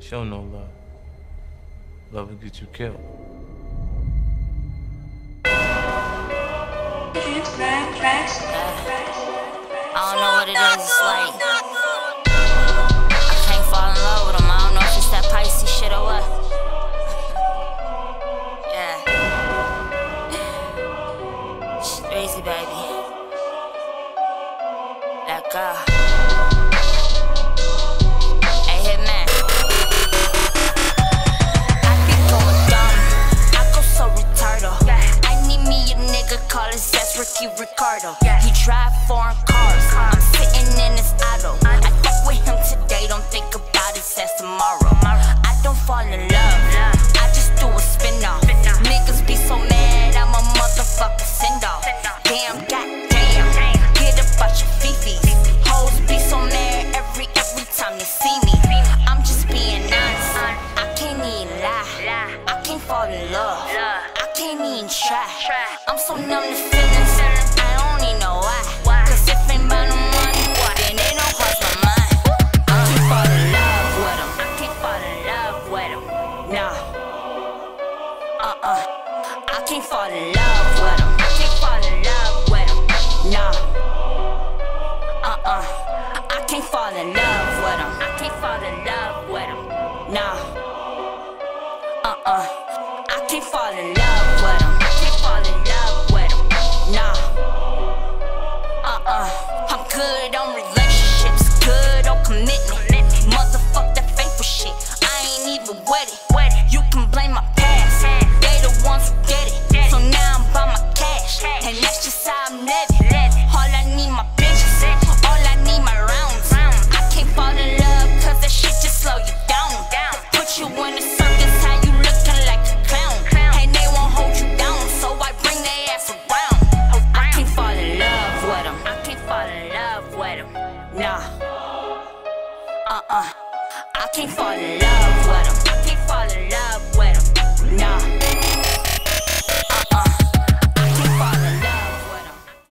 Show no love. Love will get you killed. I don't know what it is, it's like I can't fall in love with him. I don't know if it's that Pisces shit or what. yeah. Crazy, baby. Let go. Ricky Ricardo. He drive foreign cars. I'm sitting in his auto. I fuck with him today, don't think about his ass tomorrow. I don't fall in love. I just do a spin off. Niggas be so mad, I'm a motherfucker send off. Damn, goddamn. Get about your fifis. Hoes be so mad every every time they see me. I'm just being honest. I can't even lie. I can't fall in love. I can't even try. I'm so numb to feelings. Nah. Uh-uh. I can't fall in love with 'em. I can't fall in love with 'em. Nah. Uh-uh. I can't fall in love with 'em. I can't fall in love with 'em. Nah. Uh-uh. I can't fall in love with 'em. I can't fall in love with 'em. Nah. Uh-uh. I'm good on relationships, How I'm living. All I need my bitches. Eh? All I need my rounds. I can't fall in love cause that shit just slow you down. Put you in a circus, how you looking like a clown. And they won't hold you down, so I bring their ass around. I can't fall in love with 'em. I can't fall in love with 'em. Nah. Uh-uh. I can't fall in love.